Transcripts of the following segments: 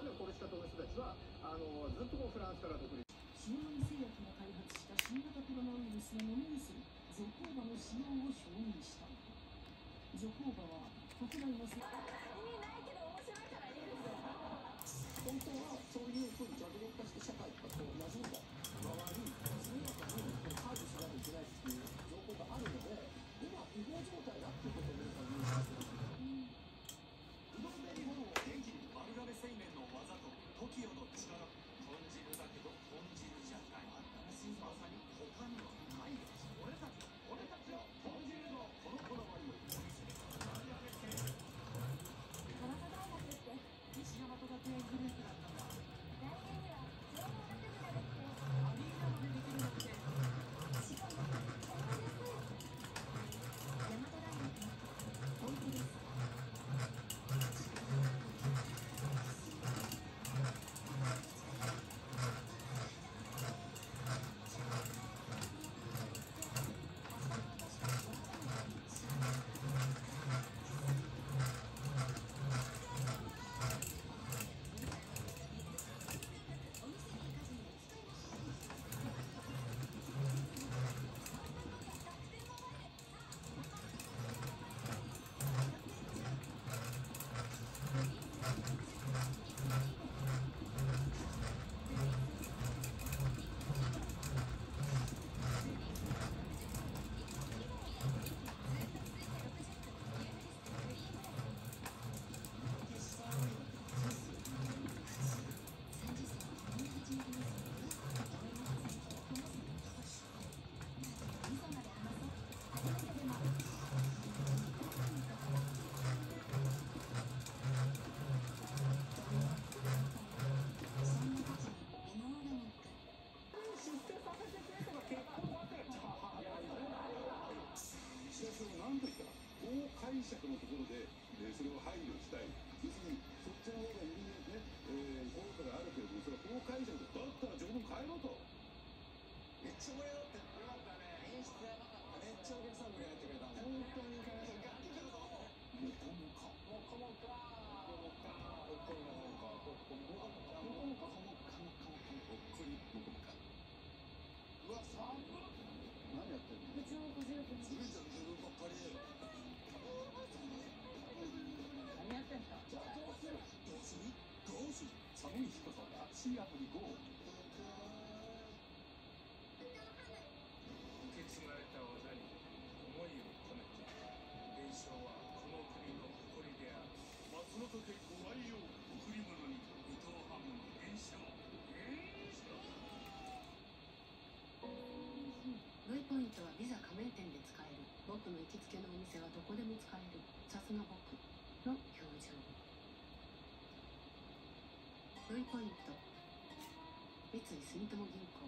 例えばコルシカ島の人たちはあのずっとフランスから独立塩野義製薬が開発した新型コロナウイルスの飲み薬ゾコーバの使用を承認した。ゾコーバは国内のせ意味ないけど面白いからいいですよ本当はそういうふうに弱毒化して社会がこう馴染んだ。周りしかしそれを何と言ったら法解釈のところで、えーそれを配慮したい要するにそっちの方がいいね、えー、効果があるけれどもそれは法解釈でだったら条文変えろとめっちゃ盛り上がってよかったね演出やばかっためっちゃお客さん盛り上がってくれた本当に楽器来るぞモコモカモコモカモコモカモコモカほっこりモコモカモコモカモコモカモコモカほっ。こりモコモカうわ寒っ何やってんの？部長五十分ずるいじゃん自分ばっかり何やってんすかじゃあどうするどうするどうする寒い日こそタクシーアプリ GO 受け継がれた技に思いを込めて伝承はこの国の誇りである松本家ご愛用贈り物に伊藤ハムの伝承伝承ロイポイントはビザ加盟店で使える僕の行きつけのお店はどこでも使えるさすが僕の表情ロイポイント三井住友銀行。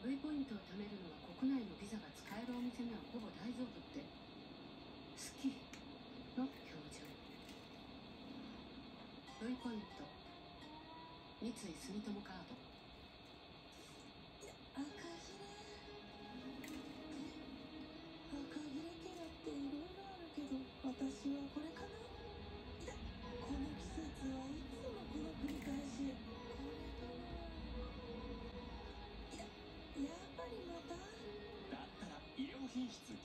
ロイポイントを貯めるのは国内のビザが使えるお店ならほぼ大丈夫って好きの表情ロイポイン。ト三井住友カード。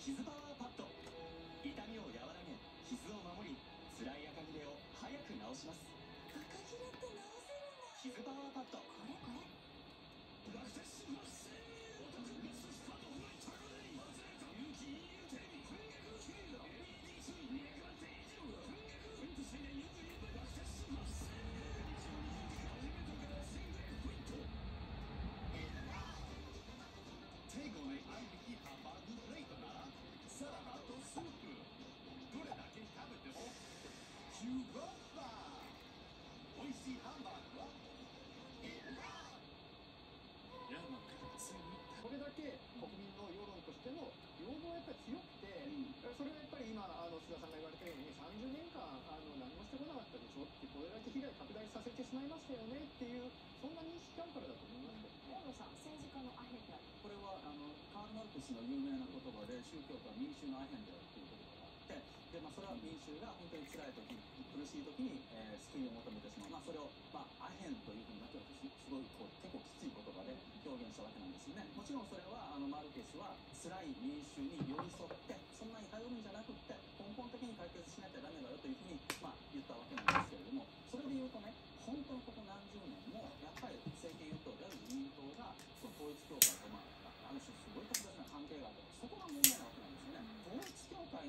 傷パワーパッド痛みを和らげ傷を守り辛い赤切れを早く治します。赤切れって直せるんだ。傷パワーパッド拡大させてしまいましたよねっていうそんな認識があるからだと思いますけど大野さん政治家のアヘンである。これはあのカール・マルクスの有名な言葉で宗教とは民衆のアヘンであるということがあってで、まあ、それは民衆が本当に辛い時苦しい時に、えー救いを求めてしまう、まあ、それを、まあ、アヘンというふうになってすすごいこう結構きつい言葉で表現したわけなんですよね。もちろんそれはあのマルケスは辛い民衆に寄り添って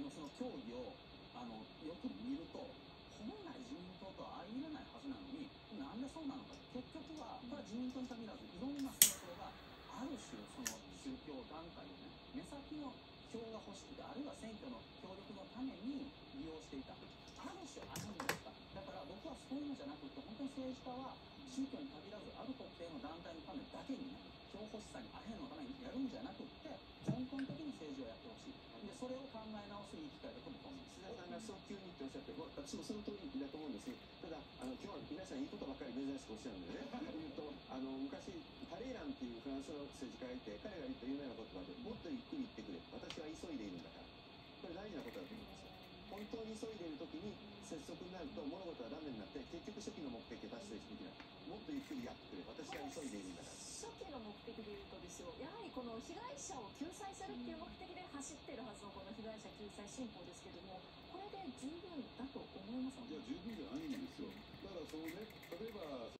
のその教義をあのよく見ると本来自民党とは相入れないはずなのになんでそうなのか。結局はこれは自民党に限らずいろんな政党がある種その宗教団体をね目先の票が欲しくてあるいは選挙の協力のために利用していた。ある種あるんですか。だから僕はそういうのじゃなくて本当に政治家は宗教に限らずある特定の団体のためだけにね票欲しさにアヘンのためにやるんじゃなくて思います須田さんが早急にっておっしゃって、私もその通りだと思うんですただあの今日は皆さんいいことばっかり珍しくおっしゃるんでね言うとあの昔タレーランっていうフランスの政治家がいて彼が言った有名な言葉でもっとゆっくり言ってくれ私は急いでいるんだからこれ大事なことだと思うんですよ本当に急いでいる時に拙速になると物事はダメになって結局初期の目的を達成できないもっとゆっくりやってくれ私は急いでいるんだから初期の目的で言うとですよ。やはこの被害者を救済するっていう目的で走ってるはずのこの被害者救済新法ですけどもこれで十分だと思いますか？いや十分じゃないんですよ。ただそのね例えば